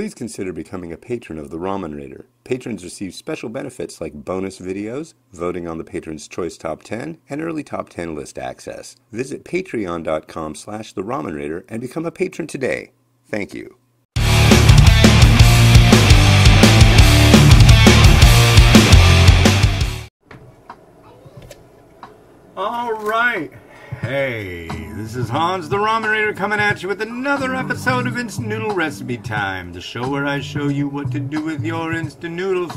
please consider becoming a patron of the Ramen Rater. Patrons receive special benefits like bonus videos, voting on the Patron's Choice Top 10, and early Top 10 list access. Visit patreon.com slash the Ramen Rater and become a patron today. Thank you. All right. Hey, this is Hans the Ramen Rater coming at you with another episode of Instant Noodle Recipe Time, the show where I show you what to do with your instant noodles.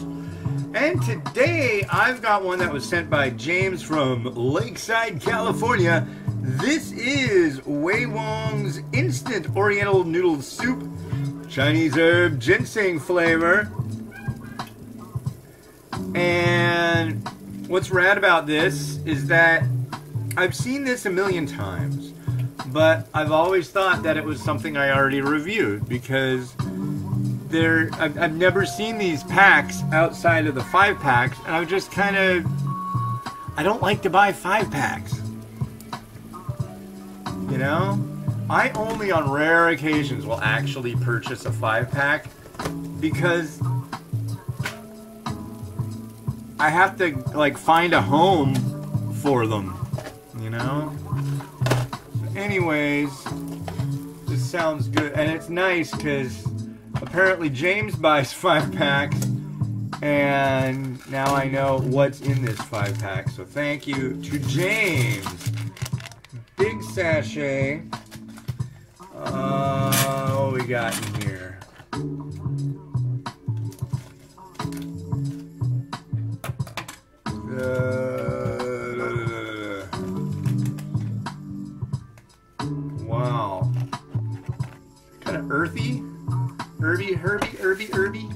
And today I've got one that was sent by James from Lakeside, California. This is Ve Wong's Instant Oriental Noodle Soup, Chinese herb ginseng flavor. And what's rad about this is that I've seen this a million times, but I've always thought that it was something I already reviewed because there I've, I've never seen these packs outside of the five packs, and I'm just kind of I don't like to buy five packs. You know, I only on rare occasions will actually purchase a five pack because I have to like find a home for them, know? Anyways, this sounds good and it's nice cuz apparently James buys 5 packs and now I know what's in this 5 pack. So thank you to James. Big sachet. Uh, what we got in here? Uh, earthy. Herby, herby, herby, herby.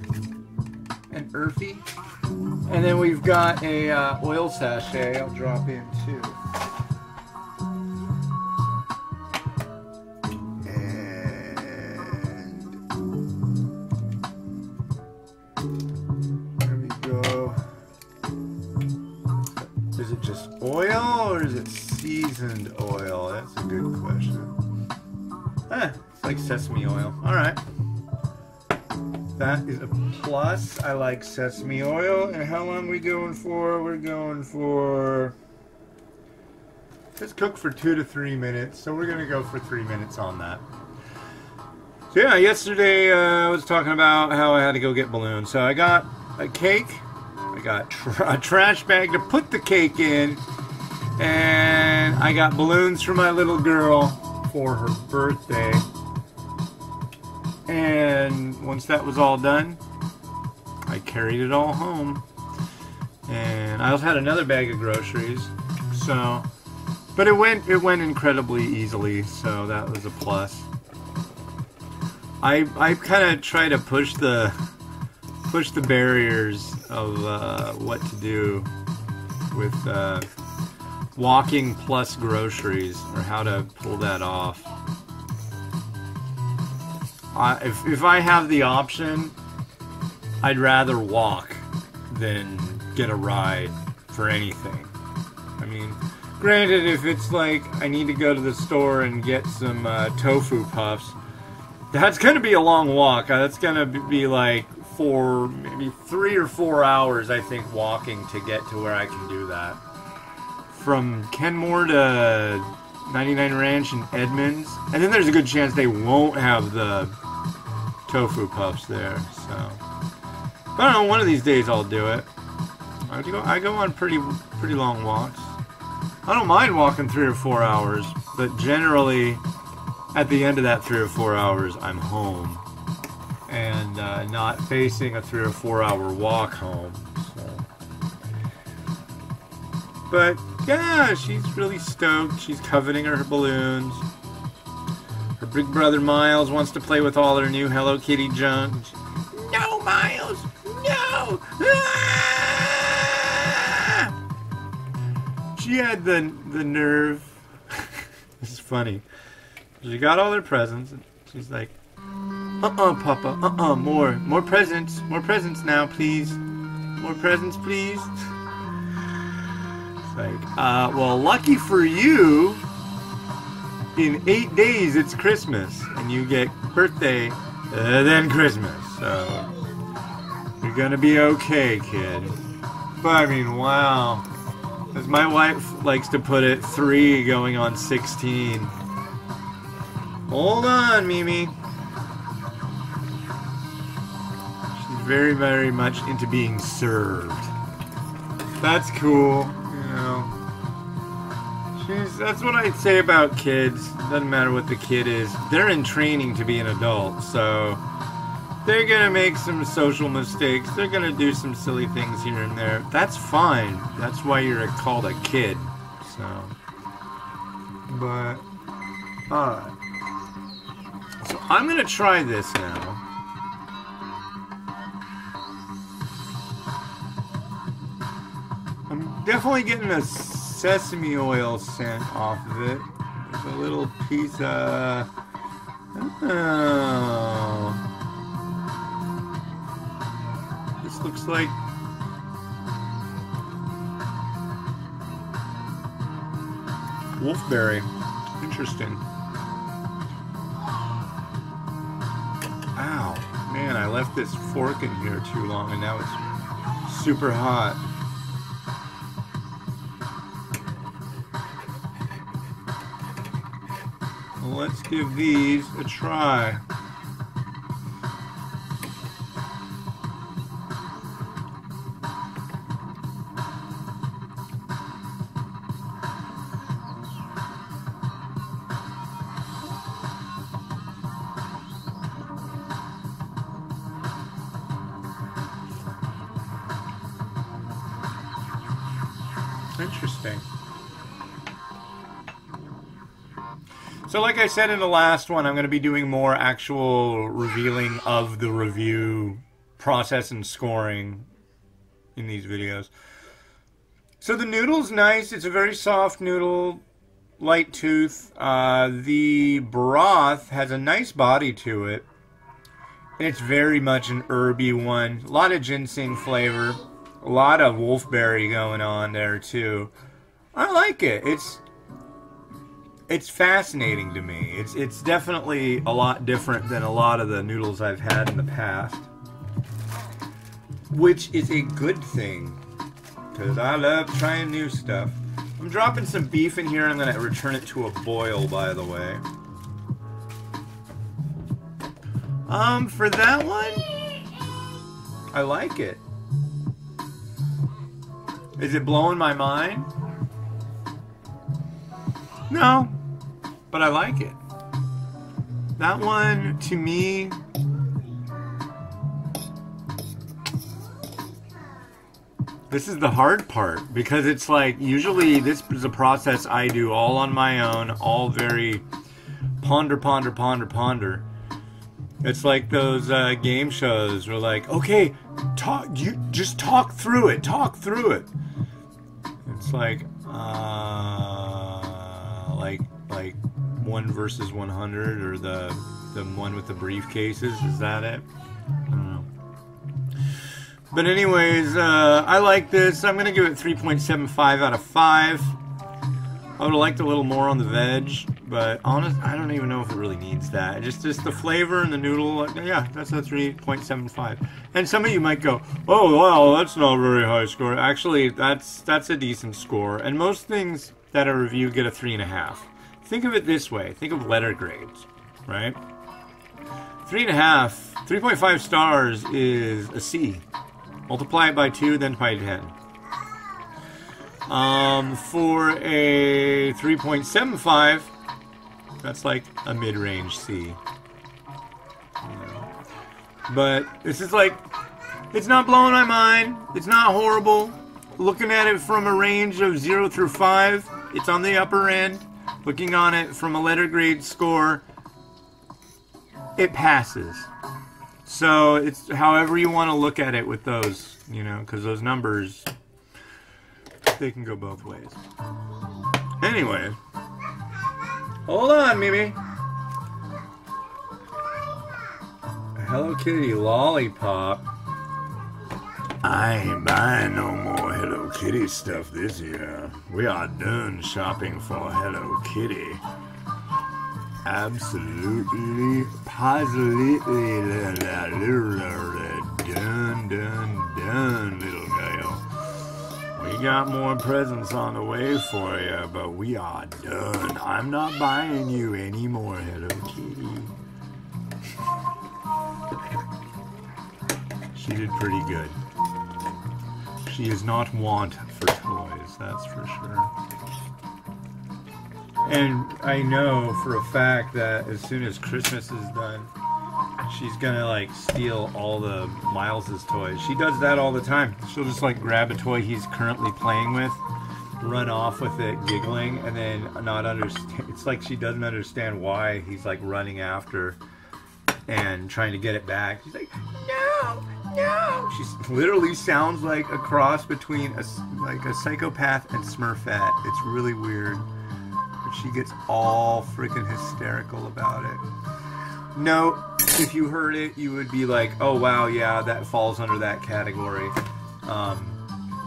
And earthy. And then we've got a uh, oil sachet I'll drop in too. Sesame oil. Alright. That is a plus. I like sesame oil. And how long we going for? We're going for. Let's cook for two to three minutes. So we're going to go for three minutes on that. So yeah, yesterday uh, I was talking about how I had to go get balloons. So I got a cake. I got a trash bag to put the cake in. And I got balloons for my little girl for her birthday. And once that was all done, I carried it all home. And I also had another bag of groceries. So but it went it went incredibly easily, so that was a plus. I I kind of try to push the push the barriers of uh, what to do with uh, walking plus groceries or how to pull that off. If if I have the option, I'd rather walk than get a ride for anything. I mean, granted, if it's like I need to go to the store and get some uh, tofu puffs, that's gonna be a long walk. Uh, That's gonna be- be like four, maybe three or four hours, I think, walking to get to where I can do that. From Kenmore to 99 Ranch in Edmonds, and then there's a good chance they won't have the tofu puffs there. So, but I don't know. One of these days I'll do it. I go, I go on pretty pretty long walks. I don't mind walking three or four hours, but generally, at the end of that three or four hours, I'm home and uh, not facing a three or four hour walk home. So. But yeah, she's really stoked. She's coveting her balloons. Her big brother Miles wants to play with all her new Hello Kitty junk. No, Miles! No! Ah! She had the the nerve. this is funny. She got all her presents. And she's like, "Uh-uh, Papa. Uh-uh, more, more presents, more presents now, please. More presents, please." It's like, uh, well, lucky for you, in eight days it's Christmas, and you get birthday uh, than Christmas. So you're gonna be okay, kid. But I mean, wow. As my wife likes to put it, three going on 16. Hold on, Mimi. She's very, very much into being served. That's cool, you know. She's, that's what I'd say about kids. Doesn't matter what the kid is. They're in training to be an adult, so they're gonna make some social mistakes. They're gonna do some silly things here and there. That's fine. That's why you're called a kid. So, but alright. So I'm gonna try this now. I'm definitely getting a sesame oil scent off of it. There's a little piece of. Oh. This looks like. Wolfberry. Interesting. Ow. Man, I left this fork in here too long and now it's super hot. Let's give these a try. So, like I said in the last one, I'm going to be doing more actual revealing of the review process and scoring in these videos. So, the noodle's nice. It's a very soft noodle, light tooth. Uh, the broth has a nice body to it. And it's very much an herby one. A lot of ginseng flavor. A lot of wolfberry going on there, too. I like it. It's it's fascinating to me. It's it's definitely a lot different than a lot of the noodles I've had in the past, which is a good thing because I love trying new stuff. I'm dropping some beef in here. I'm gonna return it to a boil, by the way. Um, for that one, I like it. Is it blowing my mind? No, but I like it. That one, to me, this is the hard part because it's like usually this is a process I do all on my own, all very ponder, ponder, ponder, ponder. It's like those uh, game shows where like, okay, talk, you just talk through it, talk through it. It's like, uh, like, like one versus 100 or the the one with the briefcases. Is that it? But anyways, uh, I like this. I'm gonna give it 3.75 out of five. I would have liked a little more on the veg, but honest, I don't even know if it really needs that. Just just the flavor and the noodle. Yeah, that's a 3.75. And some of you might go, "Oh, wow, that's not a very high score." Actually, that's that's a decent score. And most things that I review get a three and a half. Think of it this way. Think of letter grades, right? Three and a half, 3.5 stars is a C. Multiply it by two, then by 10. Um, for a 3.75, that's like a mid-range C. But this is like, it's not blowing my mind. It's not horrible. Looking at it from a range of 0 through 5, it's on the upper end. Looking on it from a letter grade score, it passes. So it's however you want to look at it with those, you know, because those numbers, they can go both ways. Anyway, hold on, Mimi. Hello Kitty lollipop. I ain't buying no more Hello Kitty stuff this year. We are done shopping for Hello Kitty. absolutely, positively, done, done, done, little girl. We got more presents on the way for you, but we are done. I'm not buying you any more Hello Kitty. She did pretty good. She is not want for toys, that's for sure. And I know for a fact that as soon as Christmas is done, she's gonna like steal all the Miles's toys. She does that all the time. She'll just like grab a toy he's currently playing with, run off with it, giggling, and then not understand. It's like she doesn't understand why he's like running after and trying to get it back. She's like, no, She literally sounds like a cross between a like a psychopath and Smurfette. It's really weird. But she gets all freaking hysterical about it. No, if you heard it, you would be like, oh wow, yeah, that falls under that category. Um,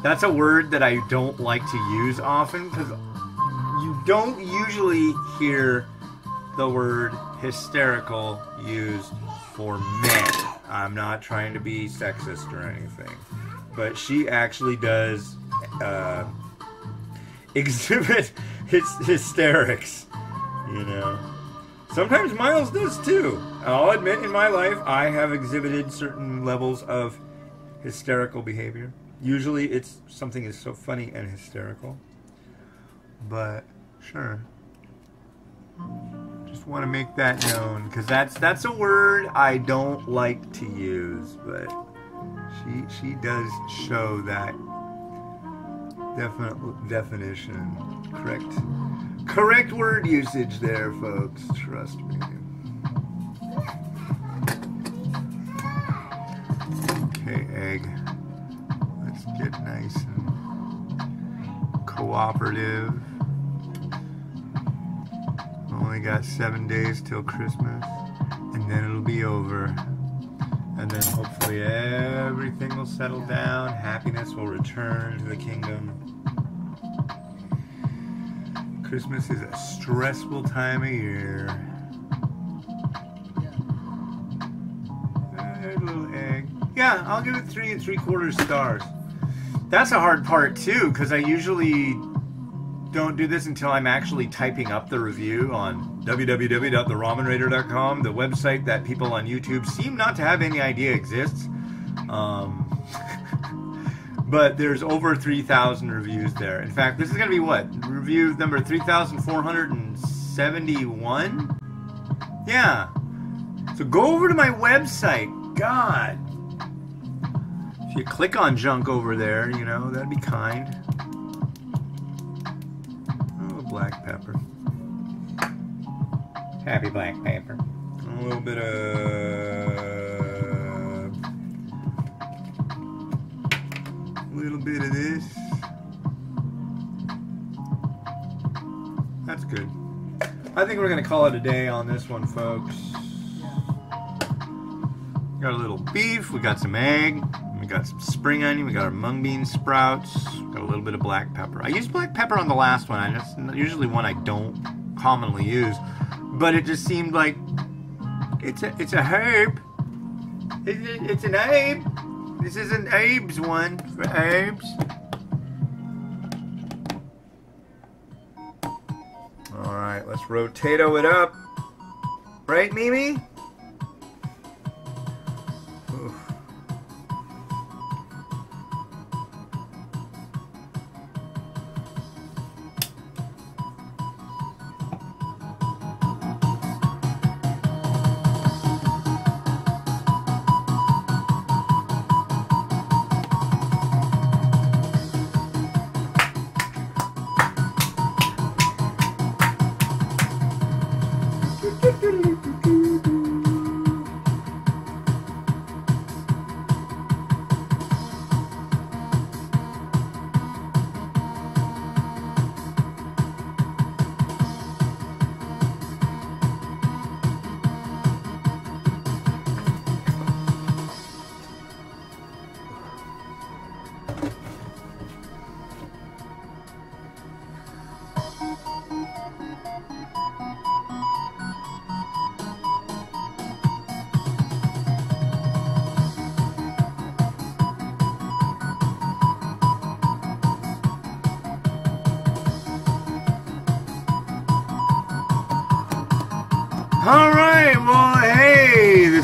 that's a word that I don't like to use often because you don't usually hear the word hysterical used for men. I'm not trying to be sexist or anything, but she actually does uh, exhibit his hysterics. You know, sometimes Miles does too. I'll admit, in my life, I have exhibited certain levels of hysterical behavior. Usually, it's something is so funny and hysterical. But sure. Want to make that known because that's that's a word I don't like to use, but she she does show that definite definition. Correct correct word usage there, folks. Trust me. Okay, egg. Let's get nice and cooperative. Only got seven days till Christmas, and then it'll be over. And then hopefully everything will settle down. Happiness will return to the kingdom. Christmas is a stressful time of year. Yeah, I'll give it three and three quarters stars. That's a hard part too, because I usually don't do this until I'm actually typing up the review on www.theramenrater.com, the website that people on YouTube seem not to have any idea exists. Um, but there's over 3,000 reviews there. In fact, this is going to be what? Review number 3,471? Yeah. So go over to my website. God. If you click on junk over there, you know, that'd be kind. Black pepper. Happy black pepper. A little bit of. A little bit of this. That's good. I think we're going to call it a day on this one, folks. Got a little beef, we got some egg, got some spring onion, we got our mung bean sprouts, got a little bit of black pepper. I used black pepper on the last one. I just usually one I don't commonly use, but it just seemed like it's a it's a herb. It's, a, it's an Abe. This is an Abe's one for Abe's. All right, let's rotato it up. Right, Mimi?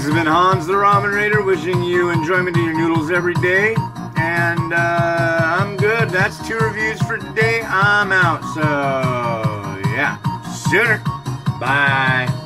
Has been Hans the Ramen Rater wishing you enjoyment in your noodles every day. And uh, I'm good. That's two reviews for today. I'm out. So, yeah, sooner. Bye.